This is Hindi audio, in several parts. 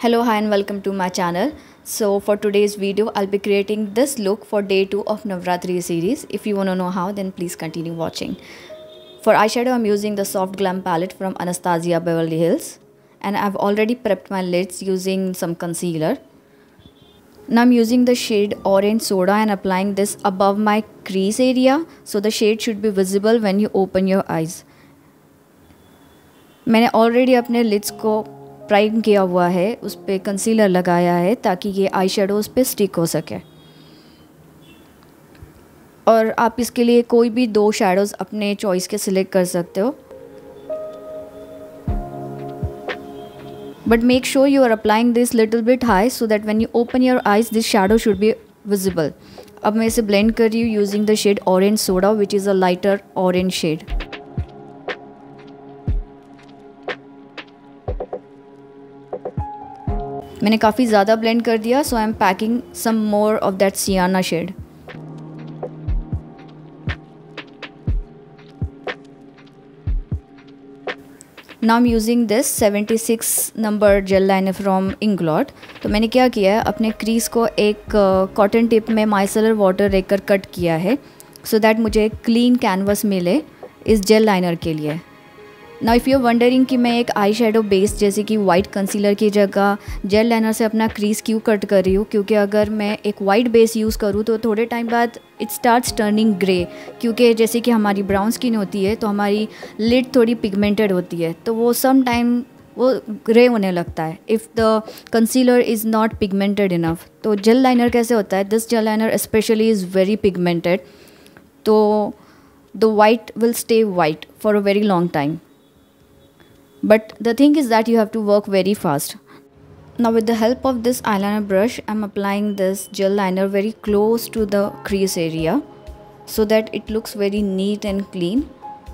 hello hi and welcome to my channel so for today's video i'll be creating this look for day 2 of navratri series if you want to know how then please continue watching for eyeshadow i'm using the soft glam palette from anastasia beverly hills and i've already prepped my lids using some concealer now i'm using the shade orange soda and applying this above my crease area so the shade should be visible when you open your eyes मैंने ऑलरेडी अपने लिड्स को प्राइम किया हुआ है, उस पर कंसीलर लगाया है ताकि ये आई शेडो उस पर स्टिक हो सके। और आप इसके लिए कोई भी दो शेडोज़ अपने चॉइस के सिलेक्ट कर सकते हो। But make sure you are applying this little bit high so that when you open your eyes this shadow should be visible अब मैं इसे ब्लेंड कर रही हूँ using the shade orange soda which is a lighter orange shade मैंने काफ़ी ज़्यादा ब्लेंड कर दिया so I am packing some more of that sienna shade now am using this 76 number gel liner from Inglot तो मैंने क्या किया है, अपने क्रीज को एक कॉटन टिप में माइसलर वाटर रेकर कट किया है सो so दैट मुझे क्लीन कैनवस मिले इस जेल लाइनर के लिए। ना इफ़ यू वंडरिंग कि मैं एक आई शेडो बेस जैसे कि वाइट कंसीलर की जगह जेल लाइनर से अपना क्रीज क्यों कट कर रही हूँ? क्योंकि अगर मैं एक वाइट बेस यूज़ करूँ तो थोड़े टाइम बाद इट स्टार्ट टर्निंग ग्रे क्योंकि जैसे कि हमारी ब्राउन स्किन होती है तो हमारी लिड थोड़ी पिगमेंटेड होती है तो वो सम टाइम वो ग्रे होने लगता है. If the concealer is not pigmented enough तो जेल लाइनर कैसे होता है? This gel liner specially is very pigmented तो the white will stay white for a very long time but the thing is that you have to work very fast now with the help of this eyeliner brush i'm applying this gel liner very close to the crease area so that it looks very neat and clean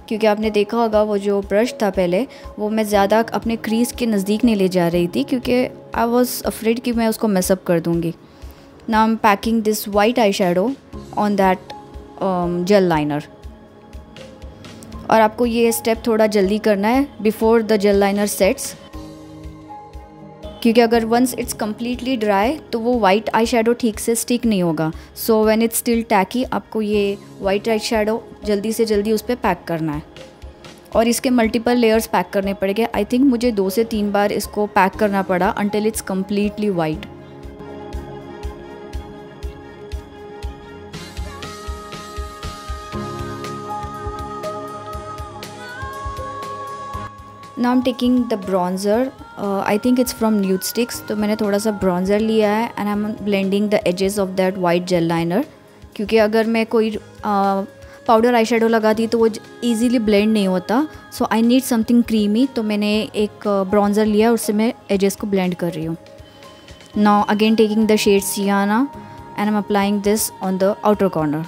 क्योंकि आपने देखा होगा वो जो ब्रश था पहले वो मैं ज़्यादा अपने क्रीज के नज़दीक नहीं ले जा रही थी क्योंकि आई वॉज़ अफ्रेड कि मैं उसको मेसअप कर दूँगी ना am packing this white eye shadow on that gel liner और आपको ये स्टेप थोड़ा जल्दी करना है before the gel liner sets क्योंकि अगर वंस इट्स कम्प्लीटली ड्राई तो वो वाइट आई शेडो ठीक से स्टिक नहीं होगा. So when it's still tacky आपको ये वाइट आई शेडो जल्दी से जल्दी उस पर पैक करना है. और इसके मल्टीपल लेयर्स पैक करने पड़ेंगे. आई थिंक मुझे दो से तीन बार इसको पैक करना पड़ा until it's completely white now am taking the bronzer I think it's from Nudestix तो मैंने थोड़ा सा ब्रॉन्ज़र लिया है and I am blending the edges of that white gel liner क्योंकि अगर मैं कोई पाउडर आई शेडो लगाती तो वो ईजीली ब्लेंड नहीं होता. So I need something creamy तो मैंने एक ब्रॉन्ज़र लिया उससे मैं एजेस को ब्लेंड कर रही हूँ. Now again taking the shade sienna and I am applying this on the outer corner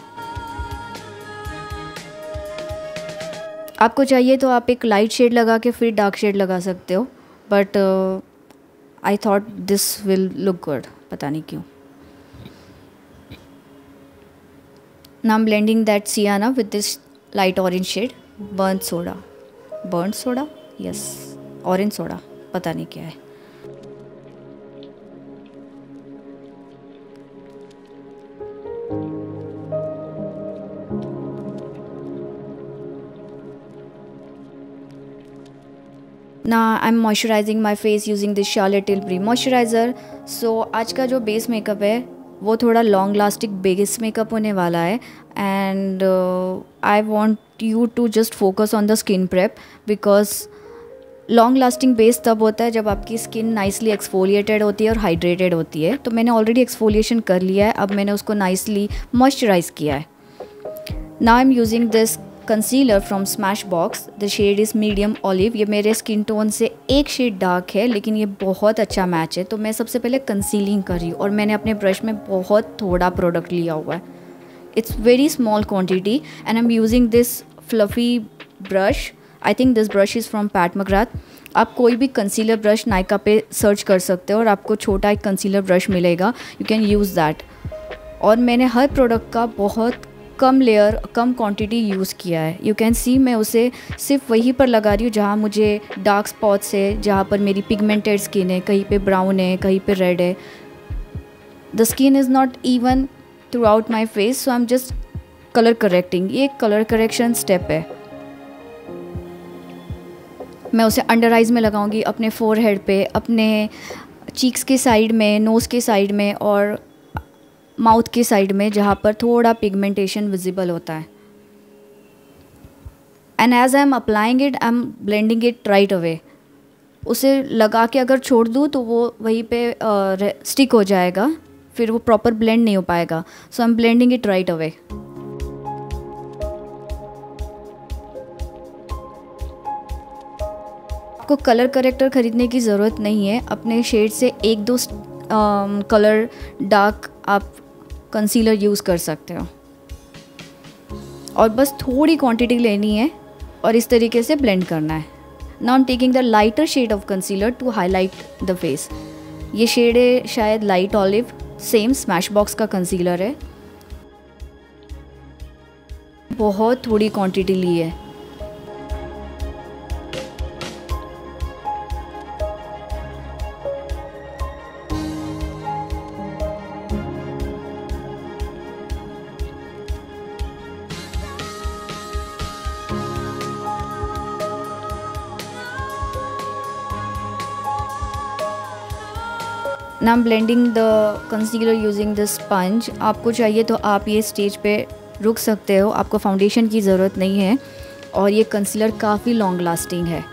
आपको चाहिए तो आप एक लाइट शेड लगा के फिर डार्क शेड लगा सकते हो but I thought this will look good पता नहीं क्यों। नाम blending that sienna with this light orange shade burnt soda burnt soda yes orange soda पता नहीं क्या है। ना I am moisturising my face using this Charlotte Tilbury moisturiser so आज का जो बेस मेकअप है, वो थोड़ा लॉन्ग लास्टिक बेस मेकअप होने वाला है. And I want you to just focus on the skin prep because long lasting base तब होता है जब आपकी स्किन नाइसली एक्सफोलिएटेड होती है और हाइड्रेटेड होती है. तो मैंने ऑलरेडी एक्सफोलिएशन कर लिया है, अब मैंने उसको नाइसली मॉइस्चराइज़ किया है. ना I am using this concealer from Smashbox the shade is medium olive ये मेरे स्किन टोन से एक शेड डार्क है, लेकिन ये बहुत अच्छा मैच है। तो मैं सबसे पहले कंसीलिंग कर रही हूँ और मैंने अपने ब्रश में बहुत थोड़ा प्रोडक्ट लिया हुआ है। It's very small quantity and I am using this fluffy brush I think this brush is from Pat McGrath आप कोई भी कंसीलर ब्रश नायका पे सर्च कर सकते हो और आपको छोटा एक कंसीलर ब्रश मिलेगा। यू कैन यूज़ दैट और मैंने हर प्रोडक्ट का बहुत कम लेयर कम क्वांटिटी यूज़ किया है। यू कैन सी मैं उसे सिर्फ़ वहीं पर लगा रही हूँ जहाँ मुझे डार्क स्पॉट्स है, जहाँ पर मेरी पिगमेंटेड स्किन है, कहीं पे ब्राउन है, कहीं पे रेड है। The skin is not even throughout my face so I am just colour correcting ये एक कलर करेक्शन स्टेप है। मैं उसे अंडर आइज़ में लगाऊँगी, अपने फोर हेड पे, अपने चीक्स के साइड में नोज़ के साइड में और माउथ की साइड में, जहाँ पर थोड़ा पिगमेंटेशन विजिबल होता है। And as I am applying it I am blending it right away उसे लगा के अगर छोड़ दूँ तो वो वहीं पे स्टिक हो जाएगा। फिर वो प्रॉपर ब्लेंड नहीं हो पाएगा। So I am blending it right away आपको कलर करेक्टर ख़रीदने की ज़रूरत नहीं है। अपने शेड से एक दो कलर डार्क आप कंसीलर यूज़ कर सकते हो। और बस थोड़ी क्वांटिटी लेनी है और इस तरीके से ब्लेंड करना है। Now am taking the lighter shade of concealer to highlight the face ये शेड है शायद light olive same Smashbox का कंसीलर है। बहुत थोड़ी क्वांटिटी ली है। ना blending the concealer using the sponge आपको चाहिए तो आप ये स्टेज पे रुक सकते हो। आपको फाउंडेशन की ज़रूरत नहीं है। और ये कंसीलर काफ़ी लॉन्ग लास्टिंग है।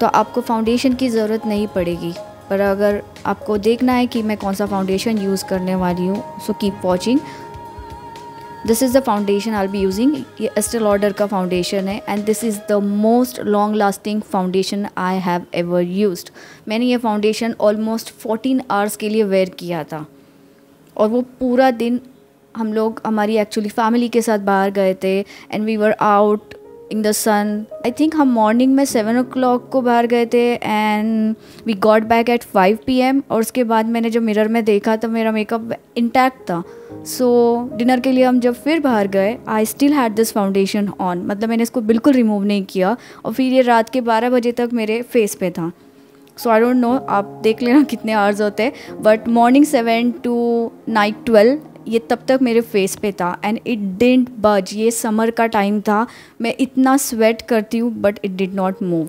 तो आपको फाउंडेशन की ज़रूरत नहीं पड़ेगी। पर अगर आपको देखना है कि मैं कौन सा फाउंडेशन यूज़ करने वाली हूँ so keep watching this is the foundation I'll be using ये एस्टल ऑर्डर का फाउंडेशन है and this is the most long lasting foundation I have ever used मैंने ये फाउंडेशन ऑलमोस्ट फोर्टीन आवर्स के लिए वेयर किया था। और वो पूरा दिन हम लोग, हमारी एक्चुअली फैमिली के साथ बाहर गए थे and we were out in the sun I think हम मॉर्निंग में सेवन ओ क्लॉक को बाहर गए थे and we got back at five P M और उसके बाद मैंने जो मिरर में देखा तो मेरा मेकअप इंटैक्ट था। सो so, डिनर के लिए हम जब फिर बाहर गए I still had this foundation on मतलब मैंने इसको बिल्कुल रिमूव नहीं किया और फिर ये रात के बारह बजे तक मेरे फेस पे था। सो आई डोंट नो आप देख लेना कितने आवर्स होते हैं but morning seven to night twelve ये तब तक मेरे फेस पे था। एंड इट डिंट बज ये समर का टाइम था। मैं इतना स्वेट करती हूँ but it did not move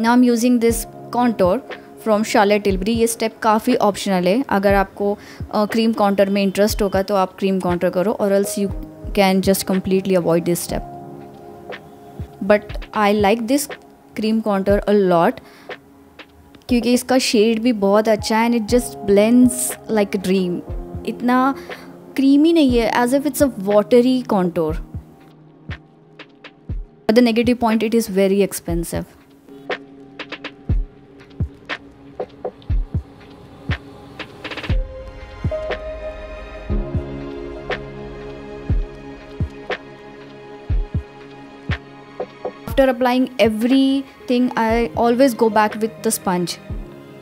now am using this contour from Charlotte Tilbury ये स्टेप काफ़ी ऑप्शनल है। अगर आपको क्रीम काउंटर में इंटरेस्ट होगा तो आप क्रीम काउंटर करो और else you can just completely avoid this step but I like this cream contour a lot क्योंकि इसका शेड भी बहुत अच्छा है and it just blends like dream इतना क्रीमी नहीं है as if it's a watery contour the negative point it is very expensive after applying everything I always go back with the sponge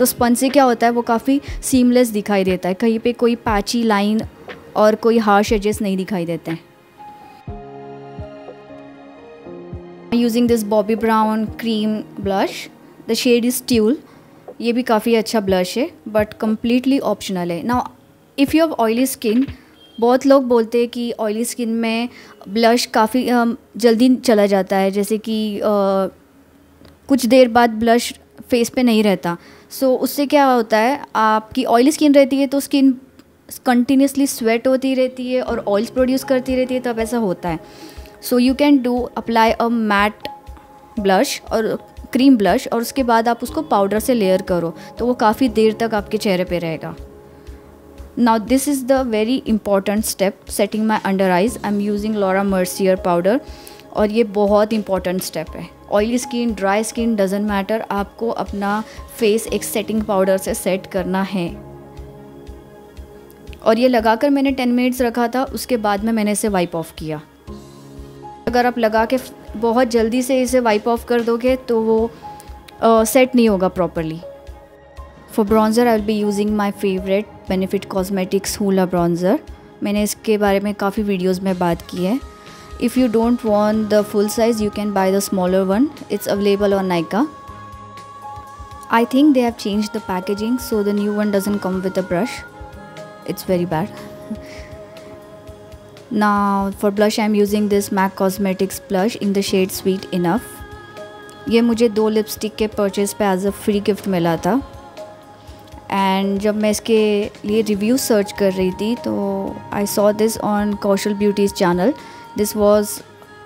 तो स्पंज से क्या होता है वो काफ़ी सीमलेस दिखाई देता है। कहीं पे कोई पैची लाइन और कोई हार्श एजेस नहीं दिखाई देते हैं। Using this Bobbi Brown cream blush the shade is Tulle ये भी काफ़ी अच्छा ब्लश है बट कम्प्लीटली ऑप्शनल है। ना if you have oily skin बहुत लोग बोलते हैं कि ऑयली स्किन में ब्लश काफ़ी जल्दी चला जाता है। जैसे कि आ, कुछ देर बाद ब्लश फेस पे नहीं रहता। सो so, उससे क्या होता है आपकी ऑयली स्किन रहती है तो स्किन कंटिन्यूसली स्वेट होती रहती है और ऑयल्स प्रोड्यूस करती रहती है तब ऐसा होता है। So you can do apply a matte blush और क्रीम ब्लश और उसके बाद आप उसको पाउडर से लेयर करो तो वो काफ़ी देर तक आपके चेहरे पे रहेगा। Now this is the very important step setting my under eyes I am using Laura Mercier powder और ये बहुत इंपॉर्टेंट स्टेप है। Oily skin dry skin doesn't matter आपको अपना फेस एक सेटिंग पाउडर से सेट करना है। और ये लगाकर मैंने टेन मिनट्स रखा था उसके बाद में मैंने इसे वाइप ऑफ़ किया। अगर आप लगा के बहुत जल्दी से इसे वाइप ऑफ़ कर दोगे तो वो सेट uh, नहीं होगा properly for bronzer I will be using my favourite Benefit Cosmetics Hoola bronzer मैंने इसके बारे में काफ़ी वीडियोज़ में बात की है। If you don't want the full size you can buy the smaller one it's available on Nykaa I think they have changed the packaging so the new one doesn't come with a brush. It's very bad. now for blush I'm using this MAC Cosmetics blush in the shade Sweet Enough. ये मुझे दो लिपस्टिक के परचेज़ पे एज अ फ्री गिफ्ट मिला था एंड जब मैं इसके लिए रिव्यू सर्च कर रही थी तो I saw this on Kaushal beauty's channel this was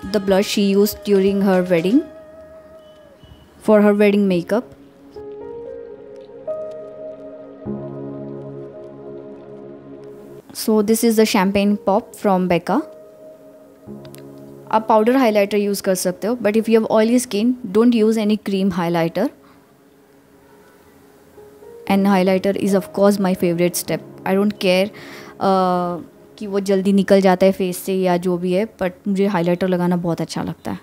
the blush she use during her wedding for her wedding makeup so this is the champagne pop from Becca आप पाउडर हाइलाइटर यूज़ कर सकते हो but if you have oily skin don't use any cream highlighter and highlighter is of course my favourite step I don't care कि वो जल्दी निकल जाता है फेस से या जो भी है बट मुझे हाइलाइटर लगाना बहुत अच्छा लगता है।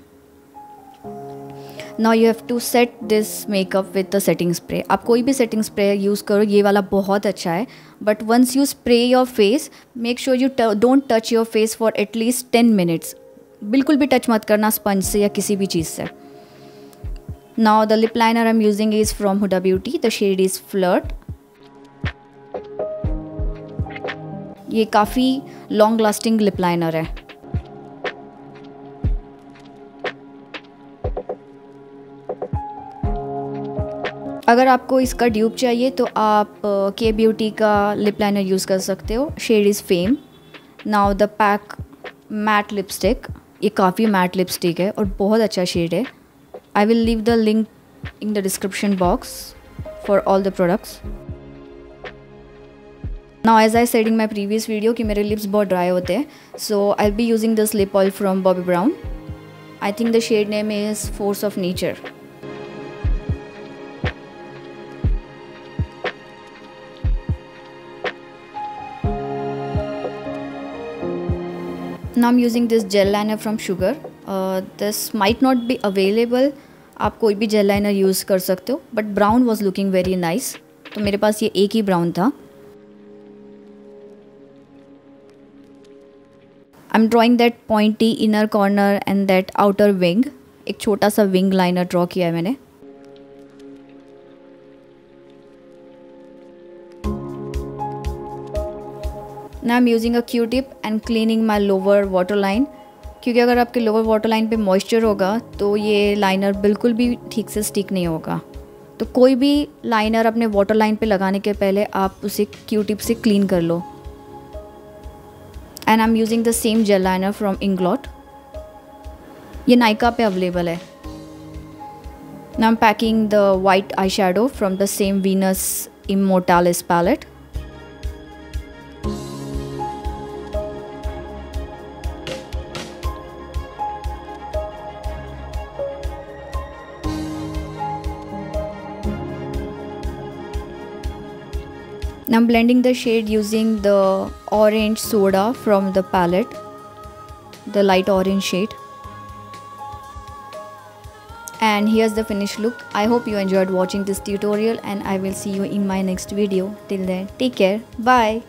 Now you have to set this makeup with the setting spray आप कोई भी सेटिंग स्प्रे यूज़ करो, ये वाला बहुत अच्छा है but once you spray your face make sure you don't touch your face for at least ten minutes बिल्कुल भी टच मत करना स्पंज से या किसी भी चीज़ से। Now the lip liner I am using is from Huda Beauty the shade is flirt ये काफ़ी लॉन्ग लास्टिंग लिप लाइनर है। अगर आपको इसका ड्यूब चाहिए तो आप के ब्यूटी का लिप लाइनर यूज़ कर सकते हो। Shade is fame now the pack matte lipstick ये काफ़ी मैट लिपस्टिक है और बहुत अच्छा शेड है। I will leave the link in the description box for all the products now as I said in my previous video कि मेरे लिप्स बहुत ड्राई होते हैं so I be using this lip oil from Bobbi Brown I think the shade name is force of nature now I'm using this gel liner from Sugar. Uh, this might not be available. आप कोई भी जेल लाइनर यूज़ कर सकते हो but brown was looking very nice तो मेरे पास ये एक ही ब्राउन था। I am drawing that pointy inner corner and that outer wing एक छोटा सा विंग लाइनर ड्रॉ किया है मैंने। ना am using a Q tip and cleaning my lower water line क्योंकि अगर आपके लोअर वाटर लाइन पे मॉइस्चर होगा तो ये लाइनर बिल्कुल भी ठीक से स्टिक नहीं होगा। तो कोई भी लाइनर अपने वाटर लाइन पे लगाने के पहले आप उसे क्यू टिप से क्लीन कर लो। And I am using the same gel liner from Inglot ये नाइका पे अवेलेबल है। ना am packing the white eye shadow from the same Venus Immortalis Now I'm blending the shade using the orange soda from the palette, the light orange shade. And here's the finished look. I hope you enjoyed watching this tutorial and I will see you in my next video. Till then, take care. Bye.